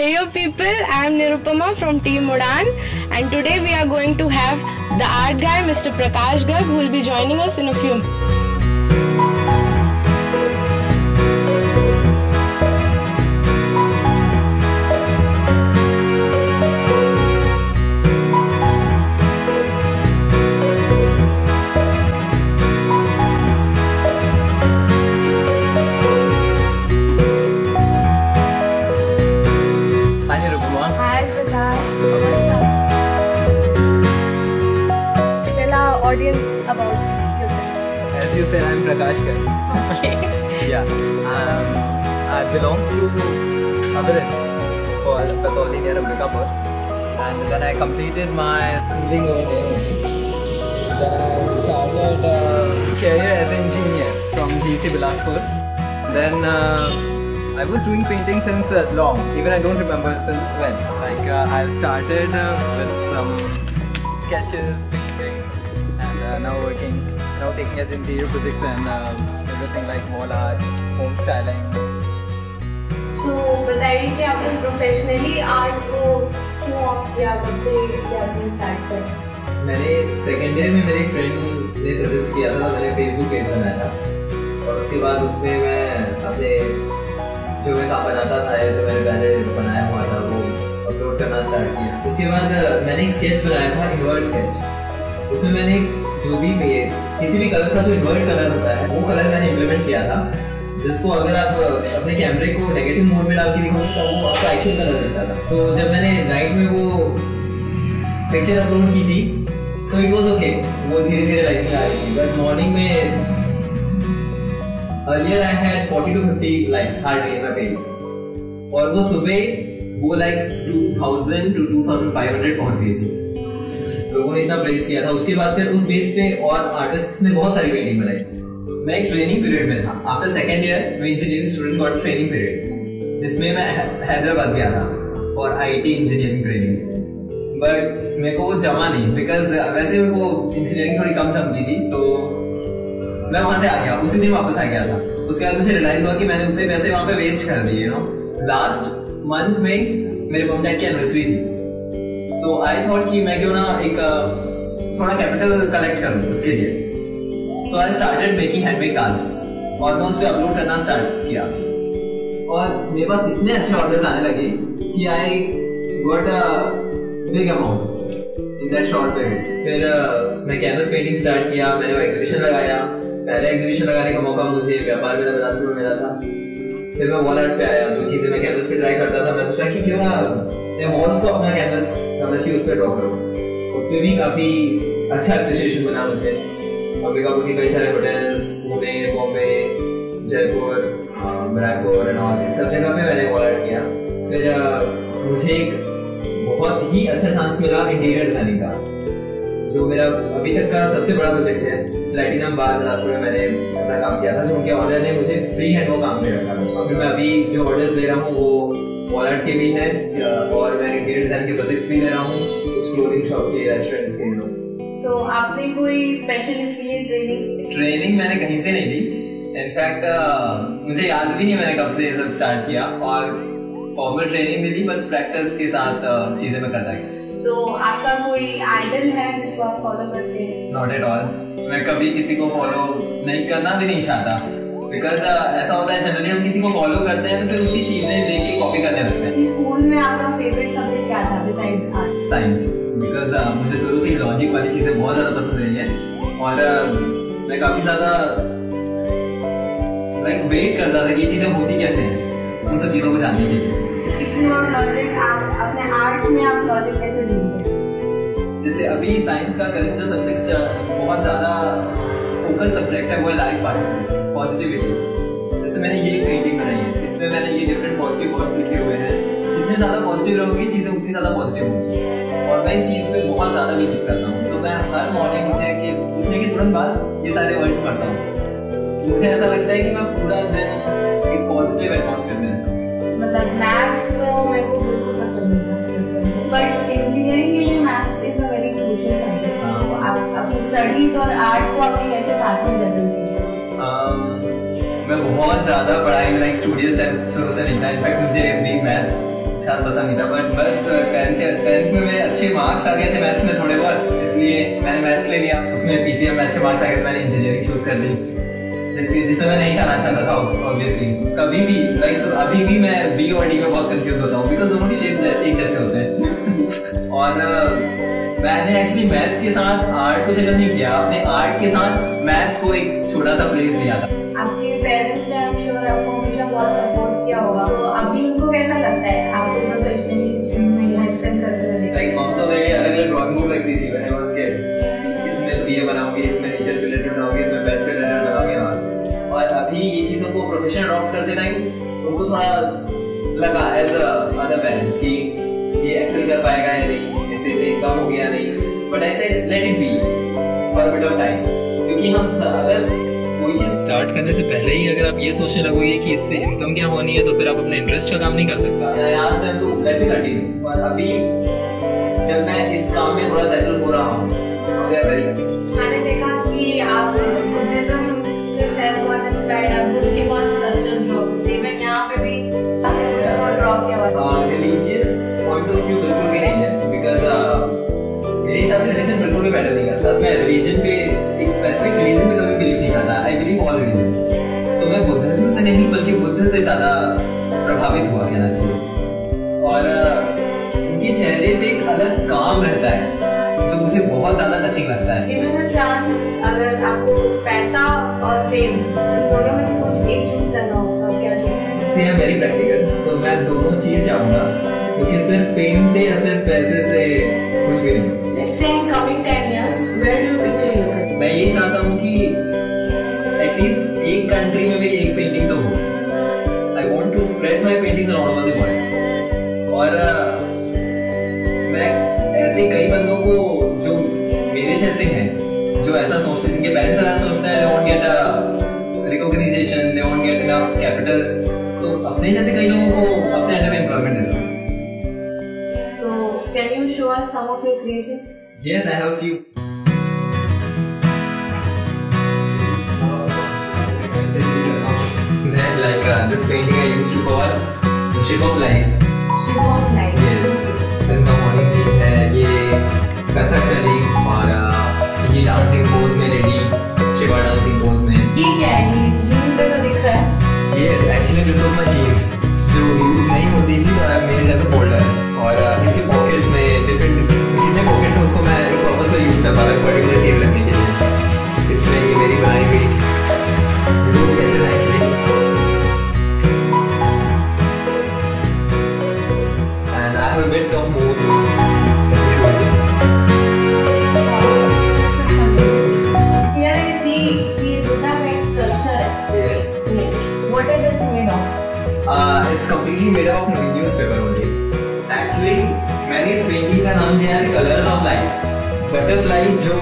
Hey yo people, I am Nirupama from Team Udan and today we are going to have the art guy Mr. Prakash Garg who will be joining us in a few Hi I'm Prakash Kar. Okay. Yeah. Um, I belong to Avirit for Pathology near Ambikapur. And then I completed my schooling over there. Then I started uh, career as an engineer from GC Bilaspur. Then uh, I was doing painting since uh, long. Even I don't remember since when. Like uh, I started uh, with some sketches, painting, and uh, now working, now taking as interior projects and uh, everything like wall art, home styling. So बताइए कि आपने professionally art को क्यों opt किया कब से किया आपने स्टार्ट किया मैंने सेकेंड ईयर में मेरे फ्रेंड ने सजेस्ट किया था मैंने फेसबुक पेज बनाया था। और उसके बाद उसमें मैं अपने जो मैं काम बनाता था या जो मैंने पहले बनाया हुआ था वो अपलोड करना स्टार्ट किया। उसके बाद मैंने एक स्केच बनाया था इन्वर्ट स्केच उसमें मैंने जो भी ये किसी भी कलर का जो इन्वर्ट कलर होता है, वो कलर मैंने इम्प्लीमेंट किया था। जिसको अगर आप अपने कैमरे को नेगेटिव मोड में डाल के दिखाओ तो वो आपका एक्चुअल कलर देता था। तो जब मैंने नाइट में वो पिक्चर अपलोड की थी तो इट वाज ओके वो धीरे धीरे लाइट में आ रही थी। बट मॉर्निंग में earlier I had 40 to 50 likes hardly in my page और वो सुबह वो लाइक्स 2000 टू 2500 पहुँच गई थी। लोगों ने इतना प्रेस किया था। उसके बाद फिर उस बेस पे और आर्टिस्ट ने बहुत सारी पेंटिंग बनाई। मैं एक ट्रेनिंग पीरियड में था। आफ्टर सेकेंड ईयर मैं engineering student got training period जिसमें मैं हैदराबाद गया था for IT engineering training but मेरे को वो जमा नहीं बिकॉज़ वैसे मेरे को इंजीनियरिंग थोड़ी कम जमती थी तो मैं वहाँ से आ गया। उसी दिन वापस आ गया था। उसके बाद मुझे रियलाइज़ हुआ कि मैंने उतने पैसे वहाँ पे वेस्ट कर दिए यू नो लास्ट मंथ में मेरे मम डैड की एनिवर्सरी थी। सो आई थॉट कि मैं क्यों ना एक थोड़ा कैपिटल कलेक्ट करूँ उसके लिए। So I started making handmade cards और मैं उस पे अपलोड करना स्टार्ट किया। और मेरे पास इतने अच्छे ऑर्डर्स आने लगे कि I got a big amount in that short period फिर uh, मैं कैनवस पेंटिंग स्टार्ट किया मैंने वो एग्जीबिशन लगाया। पहले एग्जीबिशन लगाने का मौका मुझे व्यापार मेला बिलासपुर में मिला था। फिर मैं वॉल आर्ट पे आया जो चीज़ें मैं कैनवस पे ट्राई करता था मैं सोचा कि क्यों ना मैं वॉल्स को अपना कैनवस समझिए उस पर ड्रॉ करूँ। उस पे भी काफ़ी अच्छा एप्रिसिएशन बना मुझे। अंबिकापुर के कई सारे hotels Pune Bombay Jaipur Barrackpore and all सब जगह पे मैंने वॉल आर्ट किया। फिर मुझे एक बहुत ही अच्छा चांस मिला इंटीरियर डिज़ाइनिंग का, जो मेरा अभी तक का सबसे बड़ा प्रोजेक्ट है। प्लेटिनम बार बिलासपुर में मैंने अपना काम किया था, जो उनके ऑनर ने मुझे फ्री हैंड वो काम दे रखा था। फिर मैं अभी जो ऑर्डर्स ले रहा हूँ, वो वॉल आर्ट के भी हैं और मैं इंटीरियर डिज़ाइन के प्रोजेक्ट्स भी ले रहा हूँ कुछ क्लोथिंग शॉप के रेस्टोरेंट्स के लोग तो आपने कोई स्पेशल इसके लिए ट्रेनिंग ट्रेनिंग मैंने कहीं से नहीं ली। इनफैक्ट मुझे याद भी नहीं मैंने कब से ये सब स्टार्ट किया और फॉर्मल ट्रेनिंग मिली बट प्रैक्टिस के साथ uh, चीज़ें मैं करता गया। तो आपका कोई आइडल है जिसको आप फॉलो करते हैं? नॉट एट ऑल मैं कभी किसी को फॉलो नहीं करना भी नहीं चाहता। बिकॉज़ ऐसा होता है जनरली हम किसी को फॉलो करते हैं तो फिर उसकी चीज़ें देख के कॉपी करने लगते हैं। स्कूल में आपका फेवरेट सब्जेक्ट क्या था बिसाइड्स आर्ट साइंस बिकॉज़ मुझे शुरू से ही लॉजिक वाली चीज़ें बहुत ज़्यादा पसंद रही हैं। और uh, मैं काफ़ी ज़्यादा लाइक वेट करता था कि ये चीज़ें होती कैसे हैं उन सब चीज़ों को जानने के लिए। लॉजिक अपने आर्ट में आप लॉजिक कैसे ढूंढते हैं? जैसे अभी साइंस का करंट जो सब्जेक्ट बहुत ज़्यादा फोकस सब्जेक्ट है, वो है लाइफ पार्टिकल्स पॉजिटिविटी जैसे मैंने ये पेंटिंग बनाई है, इसमें मैंने ये डिफरेंट पॉजिटिव वर्ड्स लिखे हुए हैं। जितने ज़्यादा पॉजिटिव रहोगे, चीज़ें उतनी ज़्यादा पॉजिटिव होंगी। और मैं इस चीज़ पे बहुत ज़्यादा बिलीव करता हूँ। तो मैं हर मॉर्निंग उठने के उठने के तुरंत बाद ये सारे वर्ड्स पढ़ता हूँ। मुझे ऐसा लगता है कि मैं पूरा दिन एक पॉजिटिव एटमोसफेयर में रहता मतलब मैथ्स तो मेरे को बिल्कुल पसंद नहीं बट इंजीनियरिंग के लिए मैथ्स स्टडीज़ और आर्ट को आपने कैसे साथ में जगल दिया Um, मैं बहुत ज़्यादा पढ़ाई में स्टूडियस टाइप शुरू से नहीं था। इनफैक्ट मुझे भी मैथ्स खास पसंद नहीं था बट बस टेंथ टेंथ में मेरे अच्छे मार्क्स आ गए थे मैथ्स में थोड़े बहुत। इसलिए मैंने मैथ्स ले लिया। उसमें पीसीएम में अच्छे मार्क्स आ गए तो मैंने इंजीनियरिंग चूज़ कर ली। जिसके जिसमें मैं नहीं जाना चाहता था ऑब्वियसली कभी भी लाइक अभी भी मैं बी और डी में बहुत कंफ्यूज होता हूँ बिकॉज़ दोनों की शेप एक जैसे होते हैं। और मैंने एक्चुअली मैथ्स के साथ आर्ट को सेटल नहीं किया। अपने आर्ट के साथ मैथ्स को एक छोटा सा प्लेस दिया था। आपके पेरेंट्स ने आई एम श्योर आपको हमेशा बहुत सपोर्ट किया होगा। तो अभी उनको कैसा लगता है? आपको प्रोफेशनली स्ट्रीम में एक्सेल करते हुए लाइक मम तो मेरे अलग अलग ड्राइंग बुक रखती थी आई वाज किड इसमें तो ये बनाओगे इसमें नेचर से रिलेटेड बनाओगे इसमें पेट से रिलेटेड बनाओगे और और अभी ये चीज़ों को प्रोफेशन अडॉप्ट करते टाइम उनको थोड़ा लगा एज अ अदर पेरेंट्स कि ये एक्सेल कर पाएगा या नहीं। इससे इतने कम हो गया नहीं बट ऐसे let it be for bit of time क्योंकि हम अगर कोई चीज़ स्टार्ट करने से पहले ही अगर आप ये सोचने लगोगे कि इससे इनकम क्या होनी है तो फिर आप अपने इंटरेस्ट का काम नहीं कर सकता। आज तक तो लेट मी कंटिन्यू पर अभी जब मैं इस काम में थोड़ा सेटल हो रहा हूँ रिलीजन पे एक स्पेसिफिक रिलीजन पे कभी बिलीव नहीं करता आई बिलीव ऑल रिलीजन्स तो मैं बुद्धिज्म से नहीं बल्कि बुद्ध से ज़्यादा प्रभावित हुआ कहना चाहिए और उनके चेहरे पे एक अलग काम रहता है जो मुझे बहुत ज़्यादा टचिंग लगता है. गिवन अ चांस अगर आपको पैसा और फेम दोनों में से कुछ एक चूज़ करना हो तो क्या चूज़ से है? वेरी प्रैक्टिकल तो मैं दोनों चीज़ चाहूँगा क्योंकि सिर्फ़ फेम से या सिर्फ़ पैसे से कुछ भी नहीं. ये चाहता हूँ कि एटलीस्ट एक कंट्री में मेरी एक पेंटिंग तो हो I want to spread my painting around over the world और uh, मैं ऐसे कई बंदों को जो मेरे जैसे हैं जो ऐसा सोचते हैं जिनके पेरेंट्स ऐसा सोचते हैं they want get a recognisation they want get enough capital तो अपने जैसे कई लोगों को अपने अंडर में एम्प्लॉयमेंट दे सकते हैं So, can you show us some of your creations? Yes, I have few. Uh, this painting I used to call the shape of life. What is it made of? Uh, it's completely made up of newspaper only. Actually, मैंने इस का नाम दिया है colours of life butterfly जो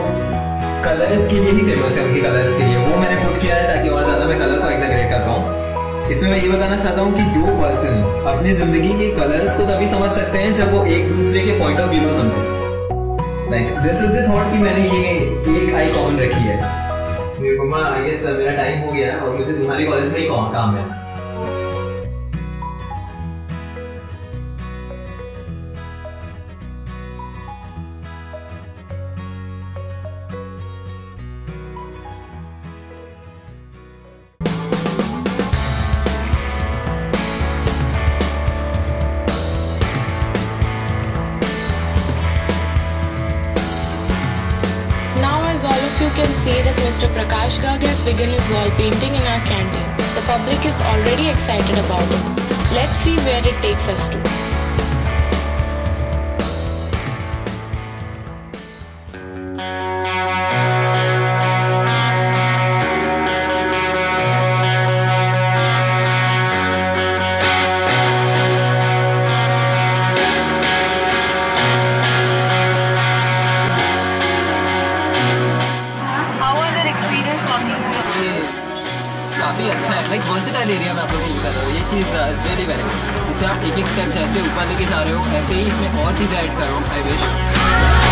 colours के लिए ही famous है उनके कलर्स के लिए वो मैंने पुट किया है ताकि और ज़्यादा मैं कलर को एग्जैगरेट कर पाऊँ इसमें मैं ये बताना चाहता हूँ कि दो पर्सन अपनी ज़िंदगी के कलर्स को तभी समझ सकते हैं जब वो एक दूसरे के पॉइंट ऑफ़ व्यू को समझे like this is the thought कि मैंने ये एक आई कॉमन रखी है मम्मा आई गेस मेरा टाइम हो गया है और मुझे तुम्हारी कॉलेज में ही काम है। See that Mr. Prakash Garg has begun his wall painting in our canteen. The public is already excited about it. Let's see where it takes us to. लेके जा रहे हो, ऐसे ही इसमें और चीज़ें ऐड कर रहा हूँ आई विश